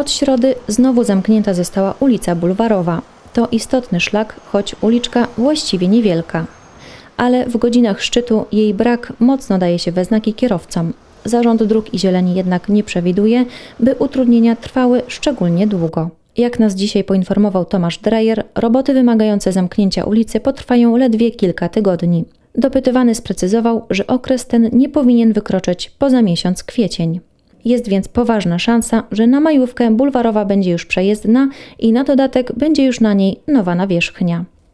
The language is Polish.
Od środy znowu zamknięta została ulica Bulwarowa. To istotny szlak, choć uliczka właściwie niewielka. Ale w godzinach szczytu jej brak mocno daje się we znaki kierowcom. Zarząd Dróg i Zieleni jednak nie przewiduje, by utrudnienia trwały szczególnie długo. Jak nas dzisiaj poinformował Tomasz Dreyer, roboty wymagające zamknięcia ulicy potrwają ledwie kilka tygodni. Dopytywany sprecyzował, że okres ten nie powinien wykroczyć poza miesiąc kwiecień. Jest więc poważna szansa, że na majówkę bulwarowa będzie już przejezdna i na dodatek będzie już na niej nowa nawierzchnia.